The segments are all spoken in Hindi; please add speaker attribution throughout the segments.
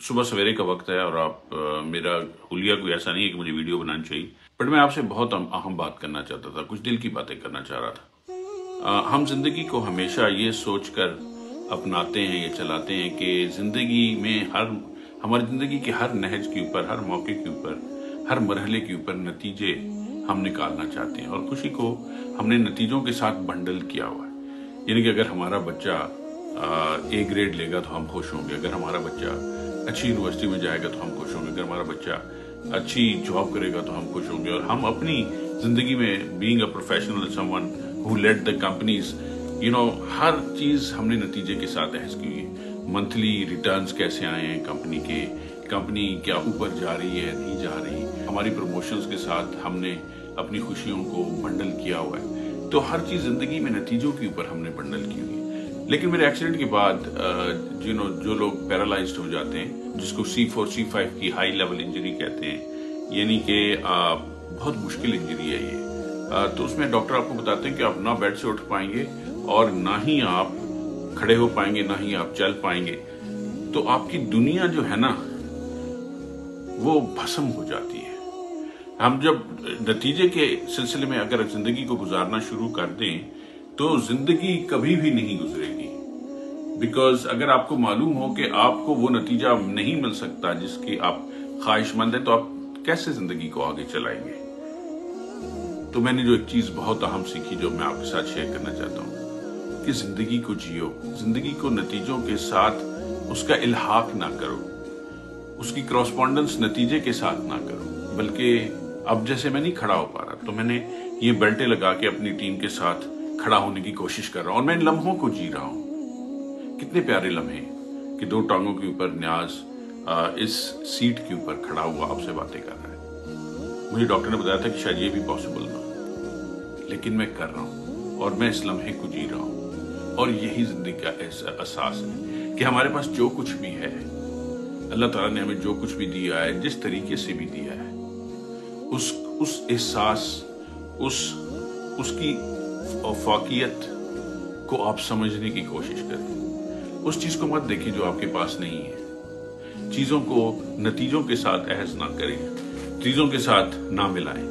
Speaker 1: सुबह सवेरे का वक्त है और आप आ, मेरा हुलिया कोई ऐसा नहीं है कि मुझे वीडियो बनानी चाहिए बट मैं आपसे बहुत अहम बात करना चाहता था कुछ दिल की बातें करना चाह रहा था। आ, हम ज़िंदगी को हमेशा ये सोचकर अपनाते हैं या चलाते हैं कि ज़िंदगी में हर हमारी ज़िंदगी के हर नहज के ऊपर हर मौके के ऊपर हर मरहले के ऊपर नतीजे हम निकालना चाहते हैं और खुशी को हमने नतीजों के साथ बंडल किया हुआ है। यानी कि अगर हमारा बच्चा ए ग्रेड लेगा तो हम खुश होंगे अगर हमारा बच्चा अच्छी यूनिवर्सिटी में जाएगा तो हम खुश होंगे। अगर हमारा बच्चा अच्छी जॉब करेगा तो हम खुश होंगे। और हम अपनी ज़िंदगी में being a professional someone who led the companies you know हर चीज़ हमने नतीजे के साथ अहस की मंथली रिटर्न्स कैसे आए हैं कंपनी के? कंपनी क्या ऊपर जा रही है, नहीं जा रही? हमारी प्रमोशंस के साथ हमने अपनी खुशियों को बंडल किया हुआ है। तो हर चीज़ ज़िंदगी में नतीजों के ऊपर हमने बंडल की हुई लेकिन मेरे एक्सीडेंट के बाद यू नो जो लोग पैरालाइज हो जाते हैं जिसको सी फोर सी फाइव की हाई लेवल इंजरी कहते हैं यानी कि बहुत मुश्किल इंजरी है ये। आ, तो उसमें डॉक्टर आपको बताते हैं कि आप ना बेड से उठ पाएँगे और ना ही आप खड़े हो पाएँगे ना ही आप चल पाएँगे। तो आपकी दुनिया जो है ना वो भस्म हो जाती है। हम जब नतीजे के सिलसिले में अगर ज़िंदगी को गुजारना शुरू कर दें तो ज़िंदगी कभी भी नहीं गुजरेगी। बिकॉज़ अगर आपको मालूम हो कि आपको वो नतीजा नहीं मिल सकता जिसकी आप ख्वाहिशमंद है तो आप कैसे ज़िंदगी को आगे चलाएँगे? तो मैंने जो एक चीज़ बहुत अहम सीखी जो मैं आपके साथ शेयर करना चाहता हूँ, कि ज़िंदगी को जियो, ज़िंदगी को नतीजों के साथ उसका इल्हाक ना करो, उसकी क्रॉस्पॉन्डेंस नतीजे के साथ ना करो। बल्कि अब जैसे मैं नहीं खड़ा हो पा रहा तो मैंने ये बेल्टे लगा के अपनी टीम के साथ खड़ा होने की कोशिश कर रहा हूँ और मैं इन लम्हों को जी रहा हूँ। कितने प्यारे लम्हे कि दो टांगों के ऊपर न्याज इस सीट के ऊपर खड़ा हुआ आपसे बातें कर रहा है। मुझे डॉक्टर ने बताया था कि शायद ये भी पॉसिबल ना लेकिन मैं कर रहा हूँ और मैं इस लम्हे को जी रहा हूँ। और यही ज़िंदगी का एहसास है कि हमारे पास जो कुछ भी है, अल्लाह ताला ने हमें जो कुछ भी दिया है, जिस तरीके से भी दिया है, उस उस एहसास, उस, उसकी फाकियत को आप समझने की कोशिश करें। उस चीज़ को मत देखिए जो आपके पास नहीं है। चीज़ों को नतीजों के साथ अहज ना करें, चीज़ों के साथ ना मिलाएँ,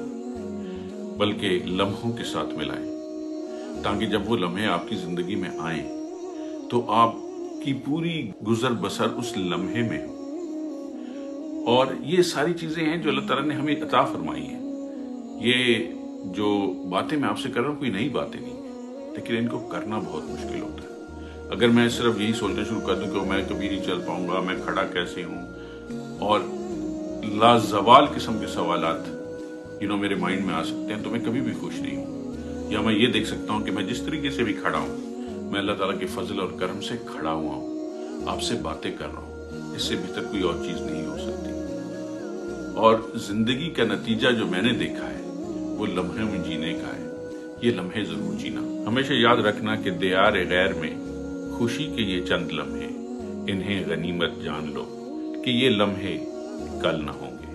Speaker 1: बल्कि लम्हों के साथ मिलाएँ, ताकि जब वो लम्हे आपकी ज़िंदगी में आए तो आपकी पूरी गुजर बसर उस लम्हे में हो। और ये सारी चीज़ें हैं जो अल्लाह तला ने हमें अता फरमाई हैं। ये जो बातें मैं आपसे कर रहा हूँ, कोई नई बातें नहीं है, लेकिन इनको करना बहुत मुश्किल होता है। अगर मैं सिर्फ़ यही सोचना शुरू कर दूँ कि मैं कभी नहीं चल पाऊँगा, मैं खड़ा कैसे हूँ? और लाजवाल किस्म के सवाल यू नो मेरे माइंड में आ सकते हैं तो मैं कभी भी खुश नहीं हूँ। या मैं ये देख सकता हूँ कि मैं जिस तरीके से भी खड़ा हूँ, मैं अल्लाह ताला के फजल और करम से खड़ा हुआ हूँ, आपसे बातें कर रहा हूँ। इससे बेहतर कोई और चीज़ नहीं हो सकती। और ज़िंदगी का नतीजा जो मैंने देखा है, वो लम्हे में जीने का है। ये लम्हे ज़रूर जीना। हमेशा याद रखना कि दयार गैर में खुशी के ये चंद लम्हे, इन्हें गनीमत जान लो कि ये लम्हे कल ना हों